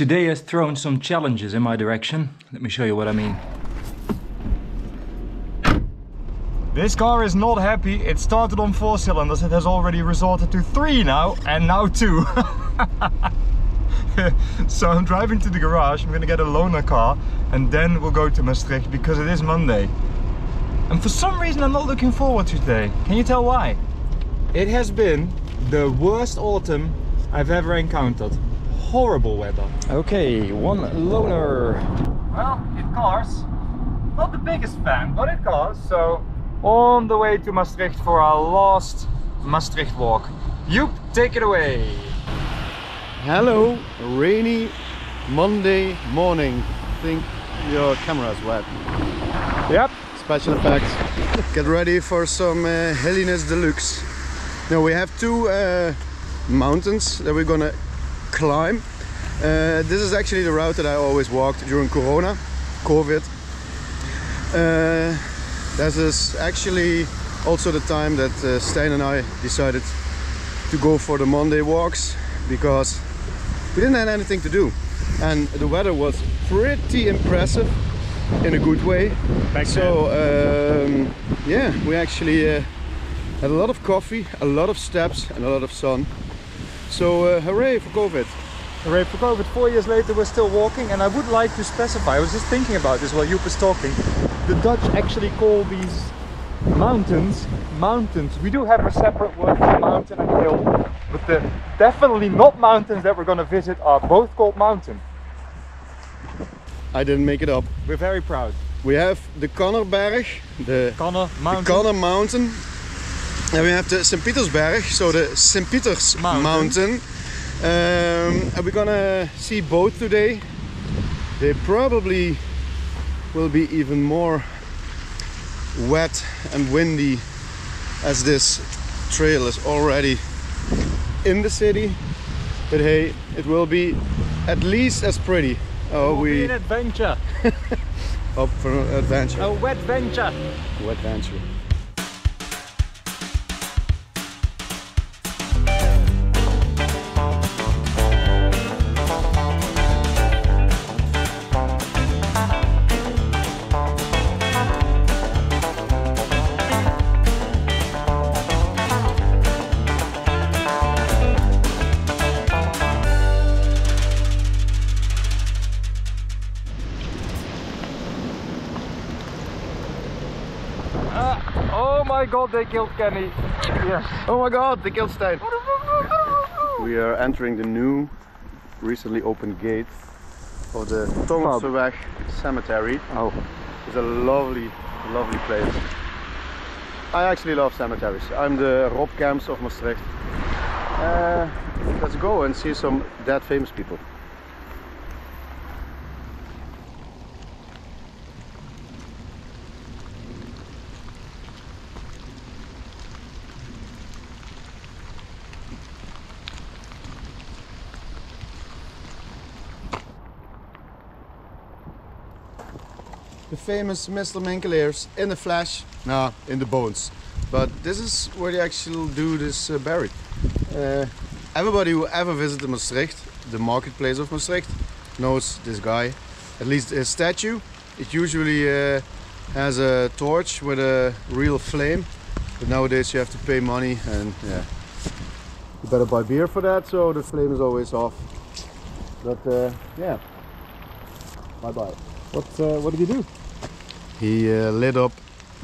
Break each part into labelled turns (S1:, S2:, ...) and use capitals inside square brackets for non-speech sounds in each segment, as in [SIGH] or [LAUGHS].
S1: Today has thrown some challenges in my direction. Let me show you what I mean. This car is not happy. It started on four cylinders. It has already resorted to three now and now two. [LAUGHS] so I'm driving to the garage. I'm gonna get a loaner car and then we'll go to Maastricht because it is Monday. And for some reason I'm not looking forward to today. Can you tell why? It has been the worst autumn I've ever encountered. Horrible weather. Okay, one loaner. Well, it cars. Not the biggest fan, but it cars. So on the way to Maastricht for our last Maastricht walk. Joep, take it away.
S2: Hello, rainy Monday morning. I think your camera is wet.
S1: Yep.
S2: Special effects. Get ready for some uh, hilliness deluxe. Now we have two uh, mountains that we're gonna climb. Uh, this is actually the route that I always walked during Corona, COVID. Uh, this is actually also the time that uh, Stijn and I decided to go for the Monday walks because we didn't have anything to do and the weather was pretty impressive in a good way
S1: Back
S2: so um, yeah we actually uh, had a lot of coffee a lot of steps and a lot of sun so uh, hooray for covid
S1: Hooray for COVID. Four years later, we're still walking, and I would like to specify. I was just thinking about this while Joep was talking. The Dutch actually call these mountains mountains. We do have a separate word for mountain and hill, but the definitely not mountains that we're going to visit are both called mountain.
S2: i didn't make it up
S1: We're very proud.
S2: we have the Cannerberg the
S1: Kanne mountain.
S2: the Kanner Mountain. And we have the St. Pietersberg, so the St. Peter's
S1: Mountain.
S2: Mountain. Um, and we're gonna see both today. They probably will be even more wet and windy as this trail is already in the city. But hey, it will be at least as pretty. Oh, we
S1: an adventure. [LAUGHS]
S2: up for an adventure.
S1: A wet venture.
S2: What adventure?
S1: Oh my god, they killed Kenny. Yes.
S2: Oh my god, they killed Killstein! we are entering the new, recently opened gate of the Tongerseweg Cemetery.
S1: Oh.
S2: It's a lovely, lovely place. I actually love cemeteries. I'm the Rob Camps of Maastricht. Uh, let's go and see some dead famous people. Famous Mr. Minckelers in the flesh, no, in the bones. But this is where they actually do this uh, buried. Uh, everybody who ever visited Maastricht, the marketplace of Maastricht, knows this guy. At least his statue. It usually uh, has a torch with a real flame, but nowadays you have to pay money and yeah, you better buy beer for that. So the flame is always off. But uh, yeah, bye bye.
S1: What, uh, what did you do?
S2: He uh, lit up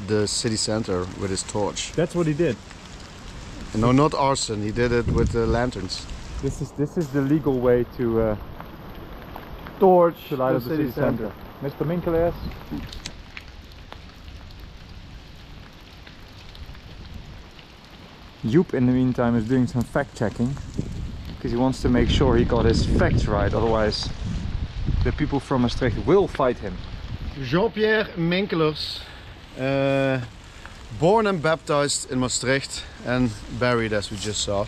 S2: the city center with his torch.
S1: That's what he did.
S2: No, not arson. He did it with the lanterns.
S1: This is this is the legal way to uh, torch to light
S2: the
S1: up the
S2: city
S1: city center. Mr. Minckelers. Joep in the meantime is doing some fact checking because he wants to make sure he got his facts right otherwise the people from Maastricht will fight him.
S2: Jean-Pierre Minckelers, uh, born and baptized in Maastricht and buried as we just saw.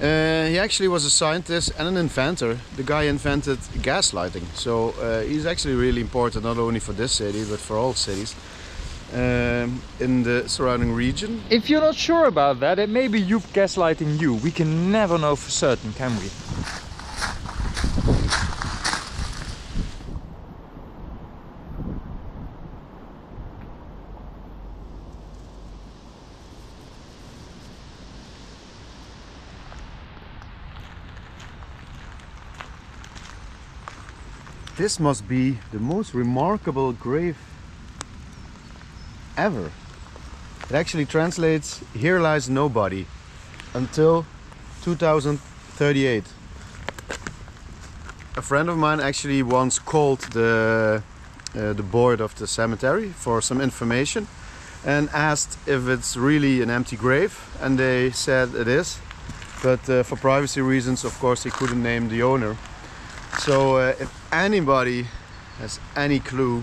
S2: Uh, he actually was a scientist and an inventor. The guy invented gaslighting, so uh, he's actually really important not only for this city but for all cities um, in the surrounding region.
S1: If you're not sure about that, it may be Joep gaslighting you. We can never know for certain, can we?
S2: This must be the most remarkable grave ever. It actually translates here lies nobody until 2038. A friend of mine actually once called the uh, the board of the cemetery for some information and asked if it's really an empty grave and they said it is but uh, for privacy reasons of course he couldn't name the owner so uh, if anybody has any clue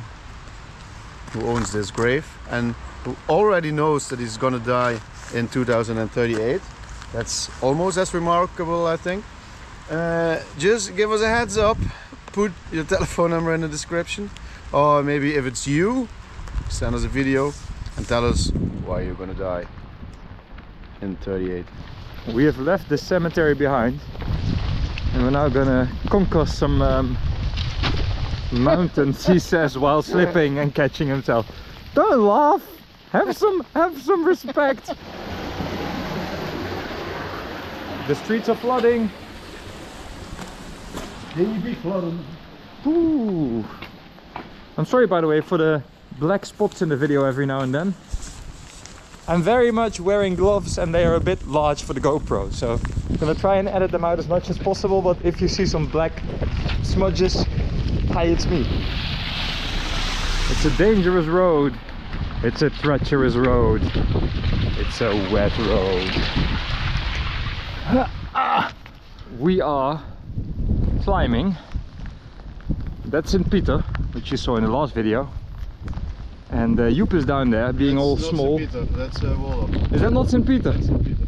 S2: who owns this grave and who already knows that he's gonna die in 2038 that's almost as remarkable I think. Uh, just give us a heads up. Put your telephone number in the description. Or maybe if it's you send us a video and tell us why you're gonna die in 38
S1: We have left the cemetery behind and we're now gonna conquer some um, mountains, [LAUGHS] he says, while slipping and catching himself. Don't laugh! Have some, have some respect! The streets are flooding.
S2: Baby flooding.
S1: Ooh. I'm sorry by the way for the black spots in the video every now and then. I'm very much wearing gloves and they are a bit large for the GoPro so gonna try and edit them out as much as possible but if you see some black smudges, hi it's me. It's a dangerous road. It's a treacherous road. It's a wet road. [LAUGHS] We are climbing that's St. Peter, which you saw in the last video. And uh, Joep is down there, being all small.
S2: Peter, That's uh,
S1: Is that not St. Peter?
S2: St. Peter.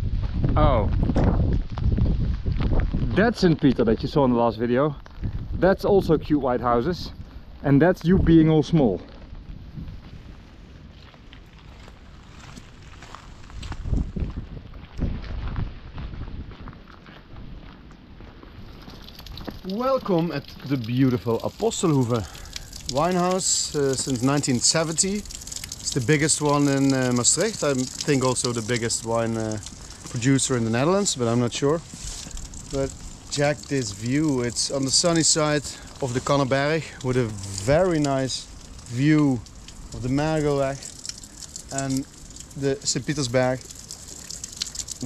S1: Oh. That's St. Peter that you saw in the last video. That's also cute white houses. And that's you being all small.
S2: Welcome at the beautiful Apostelhoeve winehouse uh, since 1970. It's the biggest one in uh, Maastricht. I think also the biggest wine uh, producer in the Netherlands, but I'm not sure. But check this view. It's on the sunny side of the Cannerberg with a very nice view of the Mergelweg and the St. Pietersberg.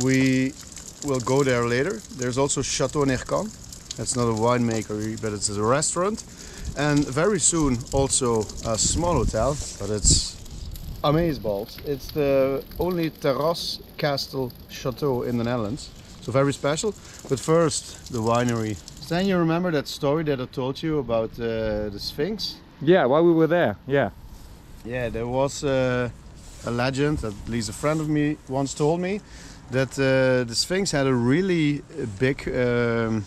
S2: We will go there later. There's also Chateau Neercanne. That's not a winemaker, but it's a restaurant. And very soon also a small hotel, but it's amazeballs. It's the only terrace castle chateau in the Netherlands. So very special. But first, the winery. Stan, you remember that story that I told you about uh, the Sphinx?
S1: Yeah, while we were there, yeah.
S2: Yeah, there was uh, a legend, that at least a friend of me once told me, that uh, the Sphinx had a really big um,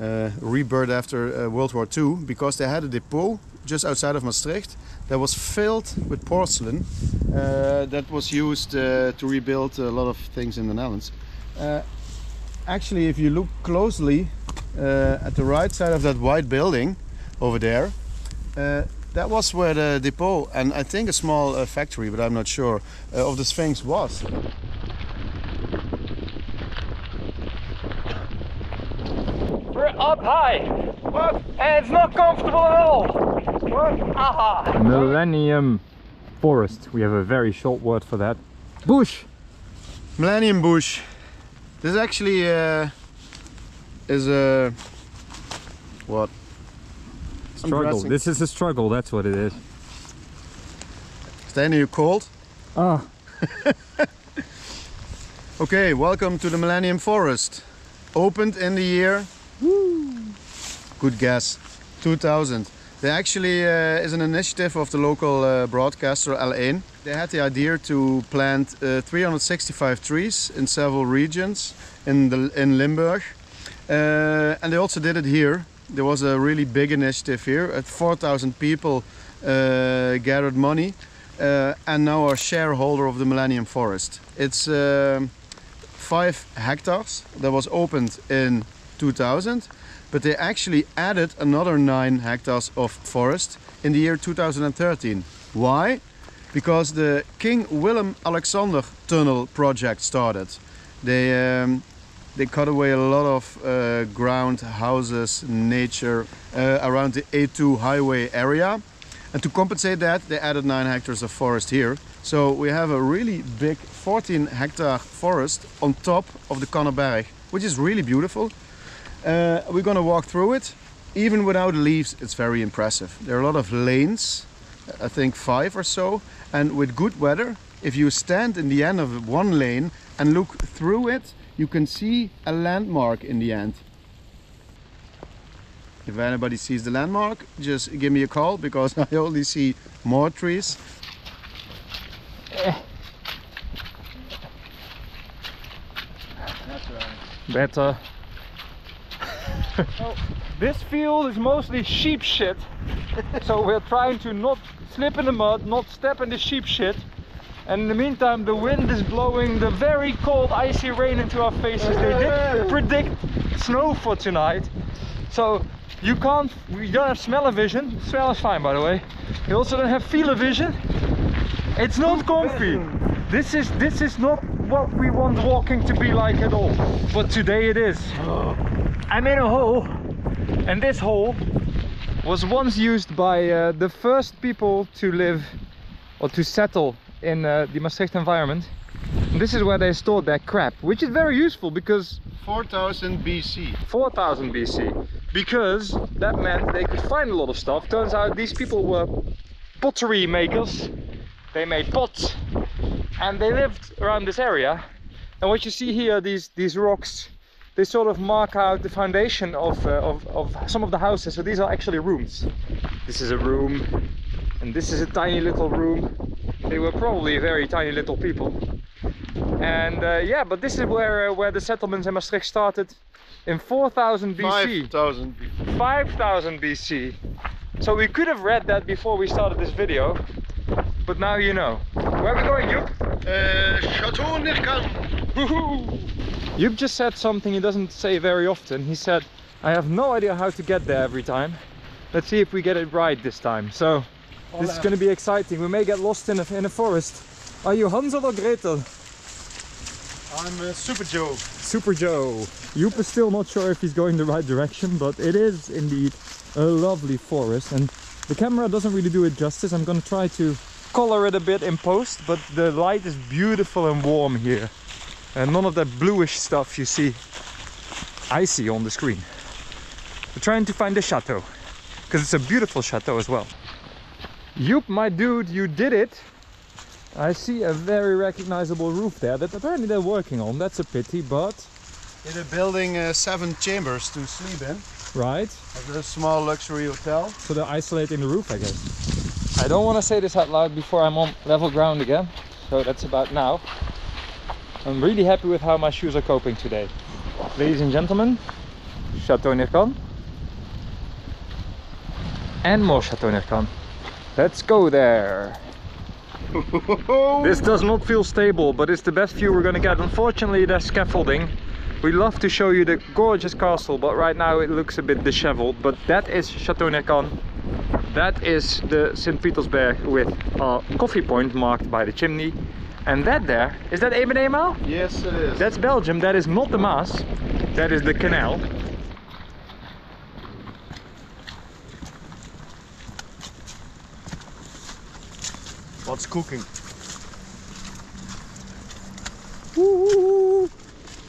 S2: uh, rebirth after uh, World War II because they had a depot just outside of Maastricht that was filled with porcelain uh, that was used uh, to rebuild a lot of things in the Netherlands. Uh, actually, if you look closely uh, at the right side of that white building over there, that was where the depot and I think a small factory, but I'm not sure, of the Sphinx was.
S1: We're up high. What? And it's not comfortable at all. What? Aha. Millennium Forest. We have a very short word for that. Bush.
S2: Millennium Bush. This actually uh, is a what?
S1: Struggle. This is a struggle. That's what it is.
S2: Stanley, you cold?
S1: Ah. [LAUGHS]
S2: okay, welcome to the Millennium Forest. Opened in the year Woo. Good guess. 2000. They actually uh, is an initiative of the local uh, broadcaster L1. They had the idea to plant uh, 365 trees in several regions in the in Limburg, uh, and they also did it here. There was a really big initiative here. At 4,000 people uh, gathered money, uh, and now are shareholder of the Millennium Forest. It's five hectares that was opened in 2000 but they actually added another 9 hectares of forest in the year 2013. Why? Because the King Willem Alexander Tunnel project started. They um, they cut away a lot of uh, ground, houses, nature uh, around the A2 highway area. And to compensate that, they added 9 hectares of forest here. So we have a really big 14 hectare forest on top of the Cannerberg, which is really beautiful. Uh, we're gonna walk through it. Even without leaves, it's very impressive. There are a lot of lanes, I think five or so. And with good weather, if you stand in the end of one lane and look through it, you can see a landmark in the end. If anybody sees the landmark, just give me a call because [LAUGHS] I only see more trees.
S1: Better. [LAUGHS] oh, this field is mostly sheep shit. so we're trying to not slip in the mud, not step in the sheep shit. And in the meantime, the wind is blowing the very cold, icy rain into our faces. They did predict snow for tonight. So you can't, we don't have smell-o-vision. Smell is fine, by the way. You also don't have feel-o-vision. It's not comfy. This is, this is not what we want walking to be like at all. But today it is. I'm in a hole. And this hole was once used by uh, the first people to live or to settle in uh, the Maastricht environment. And this is where they stored their crap, which is very useful because
S2: 4000 BC.
S1: 4000 BC because that meant they could find a lot of stuff. Turns out these people were pottery makers. They made pots and they lived around this area. And what you see here, these these rocks, they sort of mark out the foundation of, uh, of, of some of the houses. So these are actually rooms. This is a room and this is a tiny little room. They were probably very tiny little people. And uh, yeah, but this is where uh, where the settlements in Maastricht started in 4000 BC.
S2: 5000
S1: 5000 BC. So we could have read that before we started this video, but now you know. Where are we going, Joep?
S2: Uh, Chateau Neercanne.
S1: Joep just said something he doesn't say very often. He said, I have no idea how to get there every time. Let's see if we get it right this time. So this is going to be exciting. We may get lost in a, in a forest. Are you Hansel or Gretel?
S2: I'm uh, Super Joe.
S1: Super Joe. Joep is still not sure if he's going the right direction, but it is indeed a lovely forest. And the camera doesn't really do it justice. I'm going to try to color it a bit in post, but the light is beautiful and warm here. And none of that bluish stuff you see I see on the screen. We're trying to find the chateau, because it's a beautiful chateau as well. Joep, my dude, you did it! I see a very recognizable roof there that apparently they're working on. That's a pity, but...
S2: They're building uh, seven chambers to sleep in.
S1: Right.
S2: At a small luxury hotel.
S1: So they're isolating the roof, I guess. I don't want to say this out loud before I'm on level ground again. So that's about now. I'm really happy with how my shoes are coping today. Ladies and gentlemen, Chateau Neercanne. And more Chateau Neercanne. Let's go there. [LAUGHS] this does not feel stable, but it's the best view we're gonna get. Unfortunately, there's scaffolding. We love to show you the gorgeous castle, but right now it looks a bit disheveled. But that is Chateau Neercanne. That is the St. Pietersberg with a coffee point marked by the chimney. And that there, is that Eben Emael?
S2: Yes, it is.
S1: That's Belgium, that is not the Maas. That is the canal.
S2: What's cooking?
S1: Woehoe.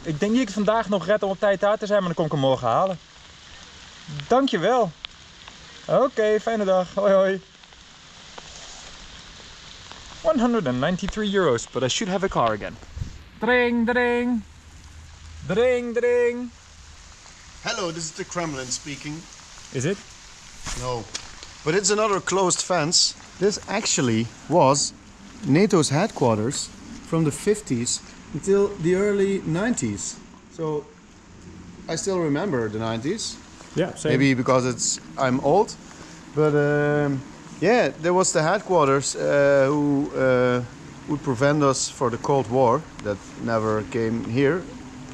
S1: Ik denk niet dat ik het vandaag nog red om op tijd daar te zijn, maar dan kom ik hem morgen halen. Dankjewel. Oké, fijne dag. Hoi hoi. 193 euros, but I should have a car again. Dring, dring. Dring, dring.
S2: Hello, this is the Kremlin speaking.
S1: Is it?
S2: No. But it's another closed fence. This actually was NATO's headquarters from the 50s until the early 90s. So I still remember the 90s.
S1: Yeah, same.
S2: Maybe because it's I'm old. But um, yeah, there was the headquarters uh, who uh, would prevent us for the Cold War that never came here,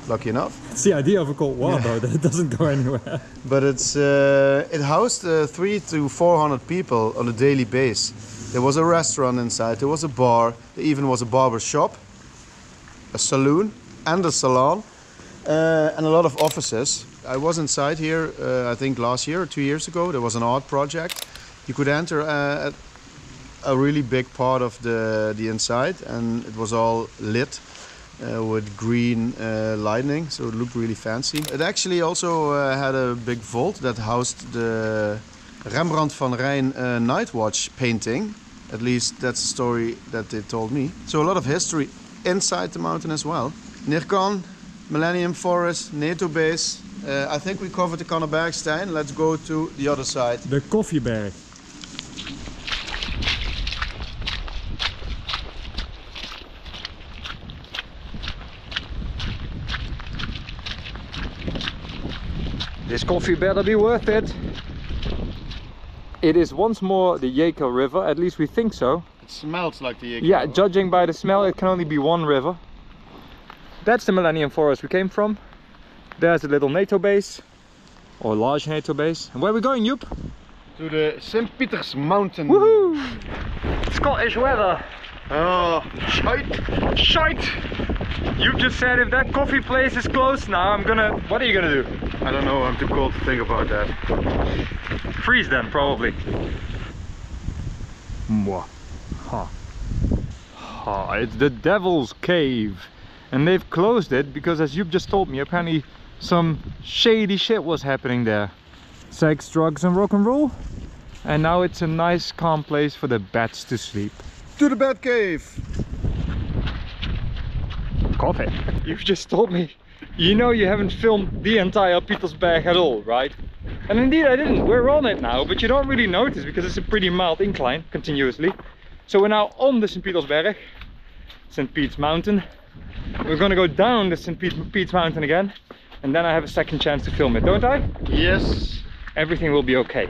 S2: lucky enough.
S1: It's the idea of a Cold War though, that it doesn't go anywhere. [LAUGHS]
S2: But it's uh, it housed uh, three to four hundred people on a daily base. There was a restaurant inside. There was a bar. There even was a barber shop, a saloon, and a salon. Uh, uh, and a lot of offices. I was inside here, uh, I think last year or two years ago. There was an art project. You could enter uh, a, a really big part of the, the inside, and it was all lit. Uh, with green uh, lighting, so it looked really fancy. It actually also uh, had a big vault that housed the Rembrandt van Rijn uh, Night Watch painting. At least that's the story that they told me. So a lot of history inside the mountain as well. Neercanne, Millennium Forest, NATO Base. Uh, I think we covered the Kannebergstein. Let's go to the other side.
S1: The Koffieberg. Coffee better be worth it. It is once more the Jeker River, at least we think so.
S2: It smells like the
S1: Yeah, judging by the smell, it can only be one river. That's the Millennium Forest we came from. There's a little NATO base, or large NATO base. And where are we going, Joep?
S2: to the St. Peter's Mountain.
S1: Woohoo! Scottish weather.
S2: Oh, shite.
S1: Shite! You just said if that coffee place is closed now, I'm gonna... What are you gonna do?
S2: I don't know, I'm too cold to think about that.
S1: Freeze then, probably. Mwah. Ha. Ha, it's the Devil's Cave. And they've closed it because as you've just told me, apparently some shady shit was happening there. Sex, drugs and rock and roll. And now it's a nice calm place for the bats to sleep.
S2: To the Bat Cave.
S1: Coffee. You've just told me, you know you haven't filmed the entire Pietersberg at all, right? And indeed I didn't. We're on it now, but you don't really notice because it's a pretty mild incline continuously. So we're now on the St. Pietersberg, St. Pete's Mountain. We're gonna go down the St. Pete- Pete's Mountain again, and then I have a second chance to film it, don't I?
S2: Yes.
S1: Everything will be okay.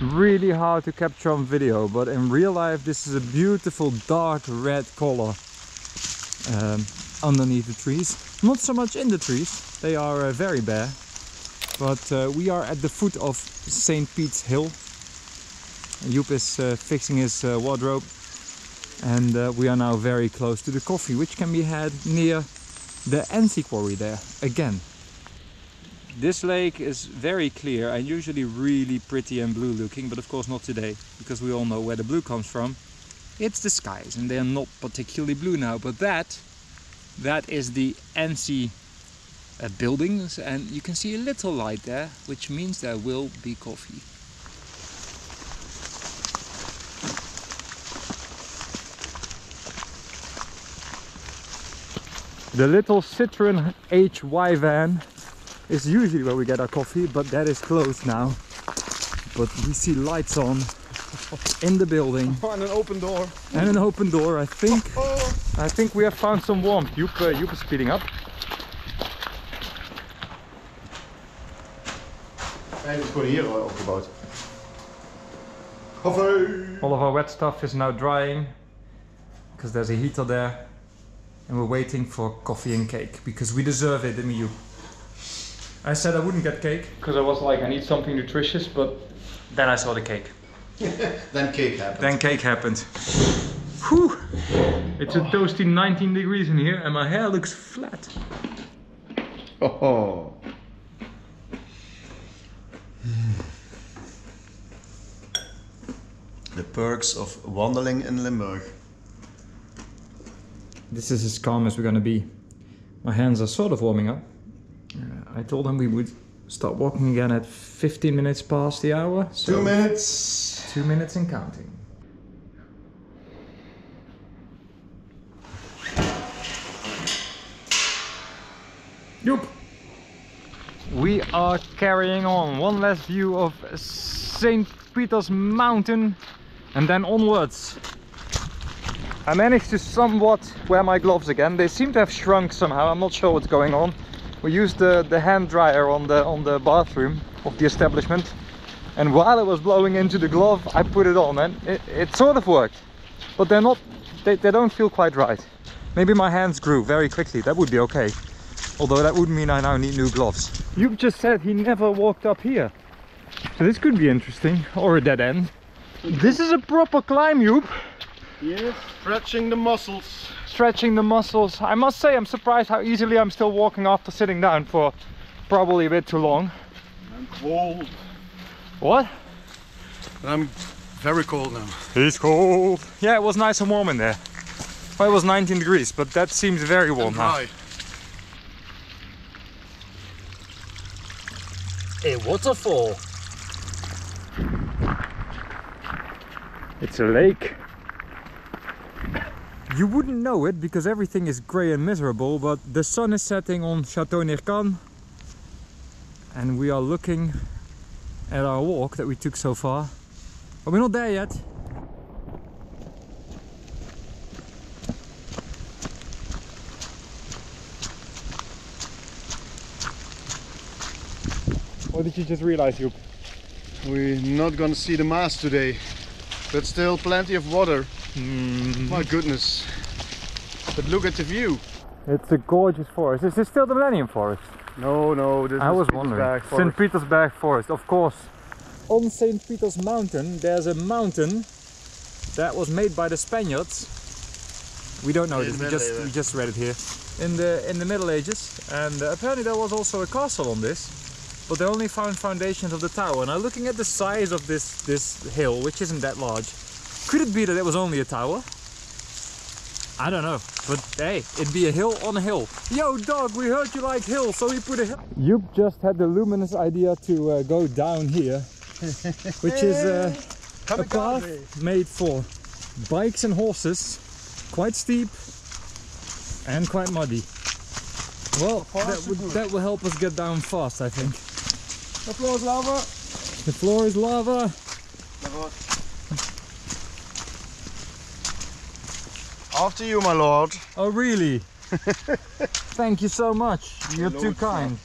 S1: Really hard to capture on video, but in real life this is a beautiful dark red color um, underneath the trees. Not so much in the trees, they are uh, very bare. But uh, we are at the foot of St. Pete's Hill. Joep is uh, fixing his uh, wardrobe and uh, we are now very close to the coffee which can be had near the ENCI quarry there again. This lake is very clear and usually really pretty and blue looking, but of course not today, because we all know where the blue comes from. It's the skies and they are not particularly blue now, but that, that is the ENCI uh, buildings and you can see a little light there, which means there will be coffee. The little Citroen HY van is usually where we get our coffee, but that is closed now. But we see lights on in the building
S2: Oh, [LAUGHS] and an open door.
S1: and an open door. I think
S2: Oh. [LAUGHS]
S1: I think we have found some warmth. Joep, uh, Joep is speeding up.
S2: En het is gewoon hier eh, opgebouwd. Koffie!
S1: All of our wet stuff is now drying because there's a heater there. And we're waiting for coffee and cake because we deserve it, didn't we, Joep? I said I wouldn't get cake because I was like, I need something nutritious, but then I saw the cake. [LAUGHS]
S2: Then cake happened.
S1: Then cake happened. Whew! It's a toasty 19 degrees in here and my hair looks flat.
S2: Oh. [SIGHS] The perks of wandering in Limburg.
S1: This is as calm as we're gonna be. My hands are sort of warming up. I told them we would start walking again at 15 minutes past the hour. So
S2: Two minutes.
S1: Two minutes and counting. Joep! We are carrying on. One last view of St. Peter's Mountain and then onwards. I managed to somewhat wear my gloves again. They seem to have shrunk somehow. I'm not sure what's going on. We used the, the hand dryer on the on the bathroom of the establishment. And while it was blowing into the glove, I put it on and it, it sort of worked. But they're not, they, they don't feel quite right. Maybe my hands grew very quickly. That would be okay. Although that would mean I now need new gloves. You just said he never walked up here. So this could be interesting. Or a dead end. This is a proper climb, Joep.
S2: Yes. Stretching the muscles.
S1: stretching the muscles. I must say, I'm surprised how easily I'm still walking after sitting down for probably a bit too long.
S2: I'm cold.
S1: What?
S2: I'm very cold now.
S1: It's cold. Yeah, it was nice and warm in there. Well, it was 19 degrees, but that seems very warm now. A waterfall. It's a lake. You wouldn't know it because everything is grey and miserable, but the sun is setting on Chateau Neercanne and we are looking at our walk that we took so far. But we're not there yet. What did you just realize, Joep?
S2: We're not gonna see the Maas today, but still plenty of water.
S1: Mm-hmm.
S2: My goodness. But look at the view.
S1: It's a gorgeous forest. Is this still the Millennium Forest?
S2: No, no, this
S1: I
S2: is
S1: was wondering.
S2: Pietersberg
S1: St. Pietersberg Forest, of course. On St. Peter's Mountain, there's a mountain that was made by the Spaniards. We don't know this. We just
S2: Ages.
S1: we just read it here in the in the Middle Ages, and uh, apparently there was also a castle on this. But they only found foundations of the tower. Now looking at the size of this this hill, which isn't that large, could it be that it was only a tower? I don't know, but hey, it'd be a hill on a hill. Yo, dog, we heard you like hills, so we put a hill. You just had the luminous idea to uh, go down here, [LAUGHS] which is uh, a path made for bikes and horses, quite steep and quite muddy. Well, that, would, that will help us get down fast, I think.
S2: The floor is lava.
S1: The floor is lava.
S2: After you, my lord.
S1: Oh, really? [LAUGHS] Thank you so much. You're too kind.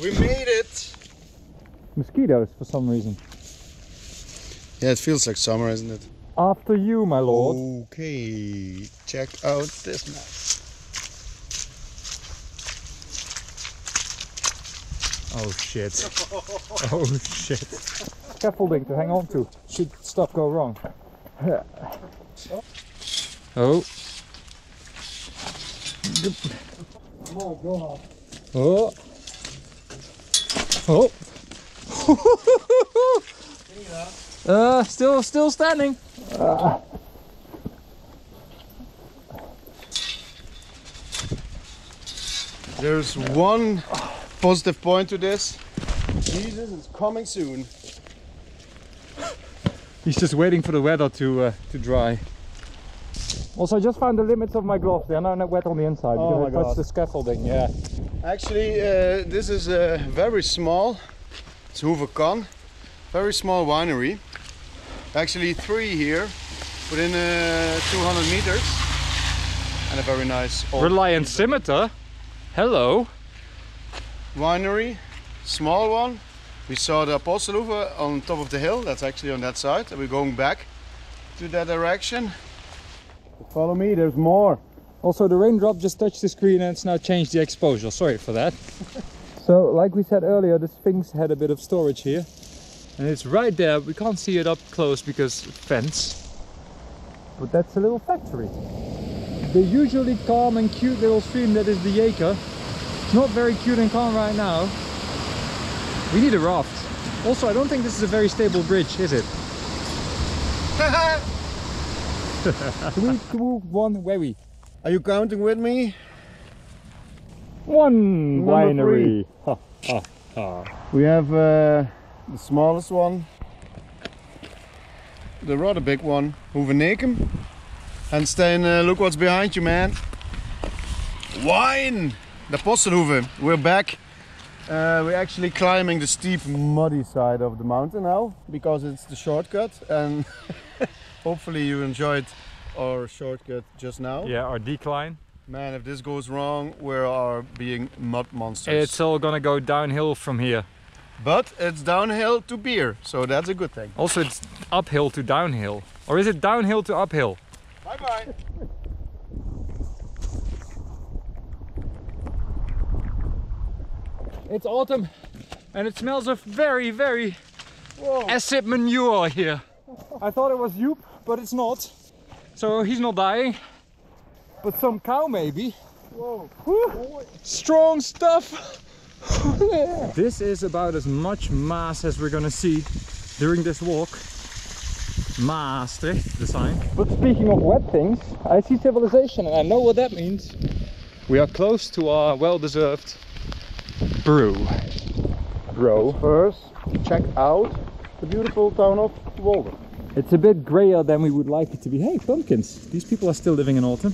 S2: We made it.
S1: Mosquitoes for some reason.
S2: Yeah, it feels like summer, isn't it?
S1: After you, my lord.
S2: Okay, check out this map.
S1: Oh shit. [LAUGHS] oh shit. Scaffolding to hang on to. Should stuff go wrong. Oh.
S2: Oh.
S1: Oh. Oh. [LAUGHS] uh, still, still standing.
S2: There's one positive point to this. Jesus is coming soon.
S1: He's just waiting for the weather to uh, to dry. Also, I just found the limits of my gloves. They are now not wet on the inside
S2: Oh
S1: because
S2: my
S1: I touched
S2: God.
S1: the scaffolding. Yeah.
S2: Actually, uh, this is a very small, it's Hooverkan, very small winery. Actually, three here within uh, 200 meters, and a very nice old
S1: Reliant Scimitar. Hello.
S2: Winery, small one. We saw the Apostelhoeve on top of the hill. That's actually on that side, and we're going back to that direction. Follow me. There's more.
S1: Also, the raindrop just touched the screen and it's now changed the exposure. Sorry for that. [LAUGHS] so, like we said earlier, the Sphinx had a bit of storage here. And it's right there. We can't see it up close because fence. But that's a little factory. The usually calm and cute little stream that is the Jeker. It's not very cute and calm right now. We need a raft. Also, I don't think this is a very stable bridge, is it? [LAUGHS] Three, two, one, where we?
S2: Are you counting with me?
S1: One
S2: Number
S1: winery. Ha, ha, ha.
S2: We have uh, the smallest one, the rather big one, Hoevenekum. And Stijn, uh, look what's behind you, man. Wine! The Postelhoeve. We're back. Uh, we're actually climbing the steep, muddy side of the mountain now because it's the shortcut. And [LAUGHS] hopefully you enjoyed our shortcut just now.
S1: Yeah, our decline.
S2: Man, if this goes wrong, we are being mud monsters.
S1: It's all gonna go downhill from here.
S2: But it's downhill to beer, so that's a good thing.
S1: Also, it's uphill to downhill. Or is it downhill to uphill?
S2: Bye bye
S1: It's autumn and it smells of very, very acid manure here. I thought it was Joep, but it's not. So he's not dying. But some cow maybe.
S2: Whoa.
S1: Strong stuff. [LAUGHS] this is about as much Maas as we're gonna see during this walk. Maastricht, the sign. But speaking of wet things, I see civilization and I know what that means. We are close to our well-deserved brew. Bro.
S2: First, check out the beautiful town of Wolder.
S1: It's a bit grayer than we would like it to be. Hey, pumpkins! These people are still living in autumn.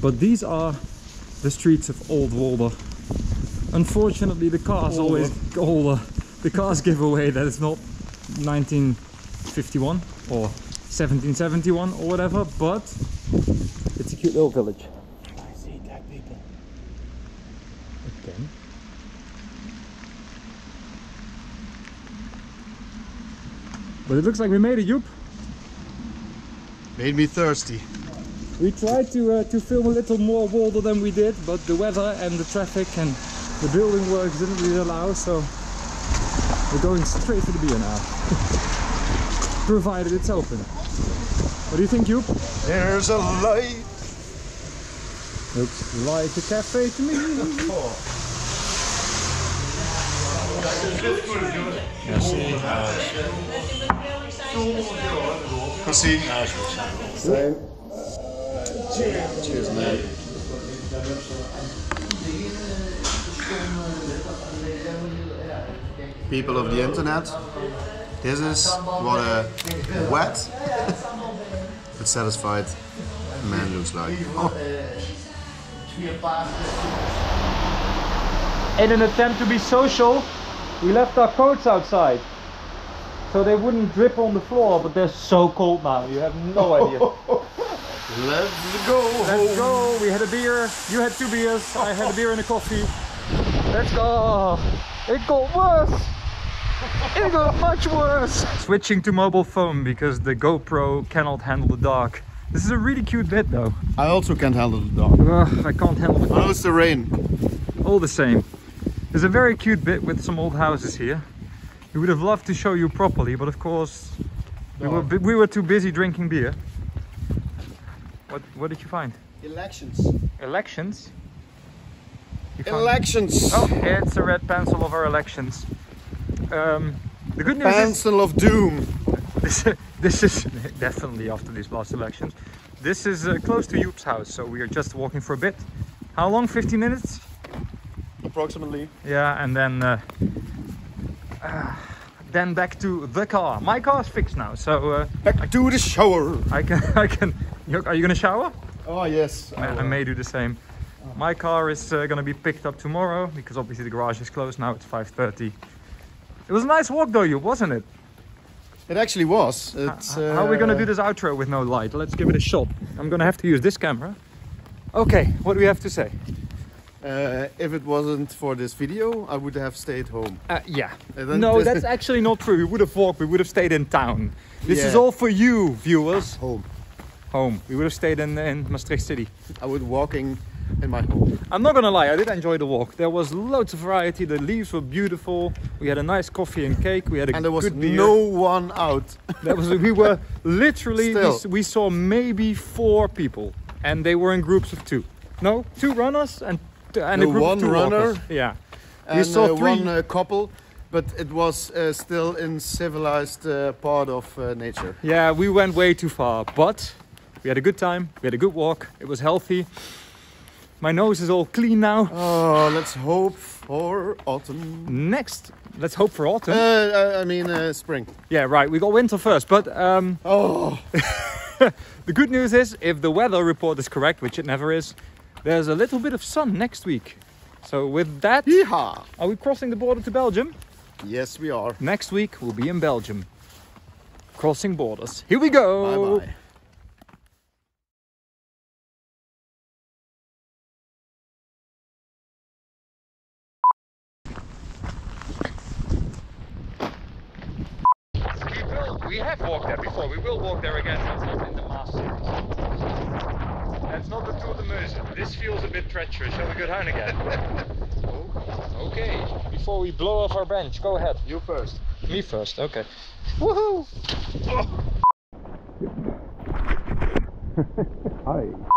S1: But these are the streets of Old Wolder. Unfortunately, the cars always older. The cars give away that it's not 1951 or 1771 or whatever, but it's a cute little village.
S2: I see dead people.
S1: Okay. But it looks like we made it, Joep.
S2: Made me thirsty.
S1: We tried to uh, to film a little more Wolder than we did, but the weather and the traffic and the building works didn't really allow, so we're going straight for the beer now. [LAUGHS] Provided it's open. What do you think, Joep?
S2: There's a light.
S1: Looks like a cafe to me. [LAUGHS]
S2: Pussy. Uh, Same. Cheers, man. People of the internet, this is what a wet [LAUGHS] but satisfied man looks like. Oh,
S1: In an attempt to be social, we left our coats outside. So they wouldn't drip on the floor, but they're so cold now, you have no [LAUGHS] idea.
S2: let's go.
S1: Let's go. We had a beer. You had two beers. I had a beer and a coffee. Let's go. It got worse. It got much worse. Switching to mobile phone because the GoPro cannot handle the dark. This is a really cute bit though.
S2: I also can't handle the dog.
S1: Ugh, I can't handle the
S2: Oh, it's the rain.
S1: all the same. There's a very cute bit with some old houses here. We would have loved to show you properly, but of course we were, we were too busy drinking beer. What, what did you find?
S2: Elections.
S1: Elections?
S2: Elections.
S1: Oh, it's a red pencil of our elections. Um, the good news is
S2: Pencil of doom.
S1: this, this is [LAUGHS] definitely after these last elections. This is uh, close to Joep's house, so we are just walking for a bit. How long? 15 minutes?
S2: Approximately.
S1: Yeah, and then uh, uh, [SIGHS] then back to the car. My car is fixed now, so uh,
S2: Back to the shower.
S1: I can [LAUGHS] I can. Are you gonna shower?
S2: Oh yes.
S1: I, I may do the same. My car is uh, gonna be picked up tomorrow because obviously the garage is closed now. It's 5:30. It was a nice walk though, you wasn't it?
S2: It actually was. It's,
S1: H- How are we gonna
S2: uh,
S1: do this outro with no light? Let's give it a shot. I'm gonna have to use this camera. Okay, what do we have to say?
S2: Uh, if it wasn't for this video, I would have stayed home.
S1: Uh, yeah. No, that's [LAUGHS] actually not true. We would have walked. We would have stayed in town. This is all for you, viewers.
S2: Home.
S1: Home. We would have stayed in, in Maastricht City.
S2: I was walking in my home.
S1: I'm not gonna lie, I did enjoy the walk. There was loads of variety. The leaves were beautiful. We had a nice coffee and cake. We had a
S2: And there was no one out. [LAUGHS]
S1: That was. We were [LAUGHS] literally. We,
S2: Still.
S1: s- we saw maybe four people, and they were in groups of two. No, two runners and and a group
S2: one
S1: of two
S2: runner.
S1: walkers. Yeah.
S2: And
S1: we saw
S2: uh,
S1: three.
S2: one uh, couple, but it was uh, still in civilized uh, part of uh, nature.
S1: Yeah, we went way too far, but we had a good time. We had a good walk. It was healthy. My nose is all clean now.
S2: Oh, let's hope for autumn.
S1: Next, let's hope for autumn.
S2: Uh, I mean uh, spring.
S1: yeah, right. We got winter first, but um,
S2: Oh, [LAUGHS]
S1: the good news is, if the weather report is correct, which it never is, there's a little bit of sun next week. So with that,
S2: yeehaw!
S1: are we crossing the border to Belgium?
S2: Yes, we are.
S1: Next week we'll be in Belgium. Crossing borders. Here we go.
S2: Bye bye bye.
S1: We will. We have walked there before. We will walk there again. It's not in the Maas series. That's it's not the Tour de Meuse. This feels a bit treacherous. Shall we go down again? okay, before we blow off our bench, go ahead.
S2: You first.
S1: Me first, okay. Woohoo! [LAUGHS]
S2: Hi.